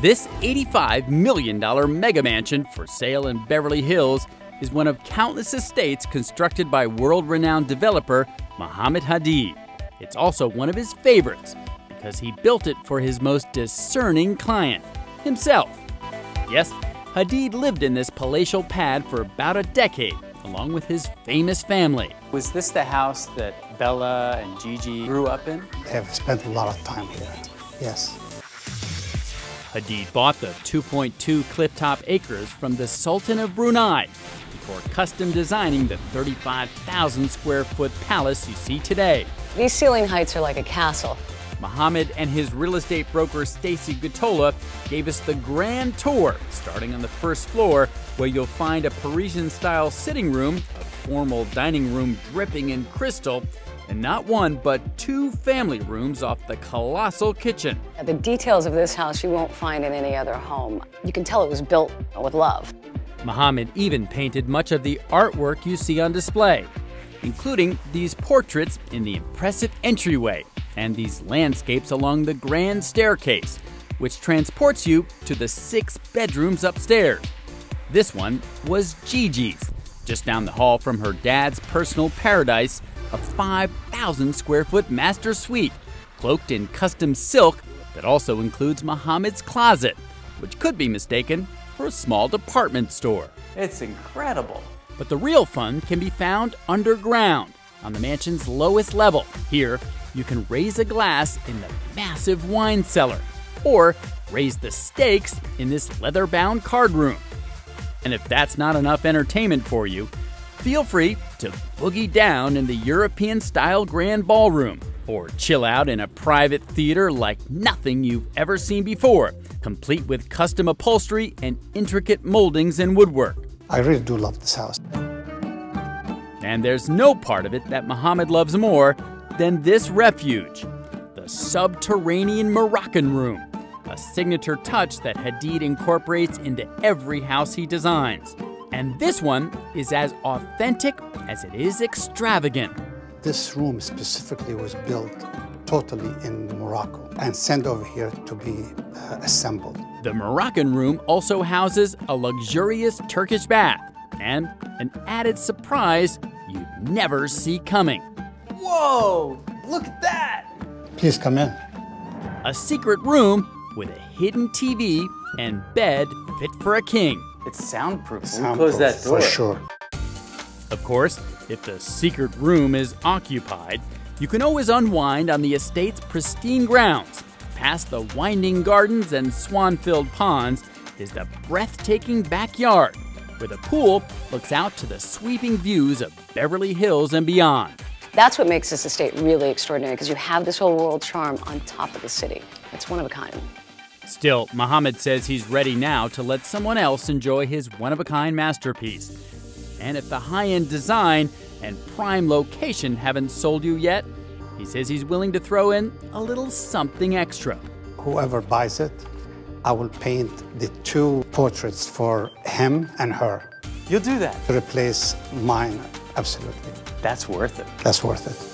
This $85 million mega mansion for sale in Beverly Hills is one of countless estates constructed by world renowned developer Mohammed Hadid. It's also one of his favorites because he built it for his most discerning client, himself. Yes, Hadid lived in this palatial pad for about a decade, along with his famous family. Was this the house that Bella and Gigi grew up in? They have spent a lot of time here, yes. Hadid bought the 2.2 clifftop acres from the Sultan of Brunei before custom designing the 35,000 square foot palace you see today. These ceiling heights are like a castle. Muhammad and his real estate broker Stacy Gottula gave us the grand tour, starting on the first floor, where you'll find a Parisian style sitting room, a formal dining room dripping in crystal, and not one but two family rooms off the colossal kitchen. The details of this house you won't find in any other home. You can tell it was built with love. Muhammad even painted much of the artwork you see on display, including these portraits in the impressive entryway and these landscapes along the grand staircase, which transports you to the six bedrooms upstairs. This one was Gigi's, just down the hall from her dad's personal paradise, a 5,000 square foot master suite, cloaked in custom silk that also includes Muhammad's closet, which could be mistaken for a small department store. It's incredible. But the real fun can be found underground on the mansion's lowest level. Here, you can raise a glass in the massive wine cellar, or raise the stakes in this leather bound card room. And if that's not enough entertainment for you, feel free to boogie down in the European style grand ballroom, or chill out in a private theater like nothing you've ever seen before, complete with custom upholstery and intricate moldings and woodwork. I really do love this house. And there's no part of it that Muhammad loves more than this refuge the subterranean Moroccan room, a signature touch that Hadid incorporates into every house he designs. And this one is as authentic as it is extravagant. This room specifically was built totally in Morocco and sent over here to be uh, assembled. The Moroccan room also houses a luxurious Turkish bath and an added surprise you'd never see coming. Whoa, look at that! Please come in. A secret room with a hidden TV and bed fit for a king. It's soundproof. Soundproof, close that door. For sure. Of course, if the secret room is occupied, you can always unwind on the estate's pristine grounds. Past the winding gardens and swan filled ponds is the breathtaking backyard, where the pool looks out to the sweeping views of Beverly Hills and beyond. That's what makes this estate really extraordinary because you have this whole world charm on top of the city. It's one of a kind. Still, Muhammad says he's ready now to let someone else enjoy his one of a kind masterpiece. And if the high end design and prime location haven't sold you yet, he says he's willing to throw in a little something extra. Whoever buys it, I will paint the two portraits for him and her You'll do that. to replace mine. Absolutely. That's worth it. That's worth it.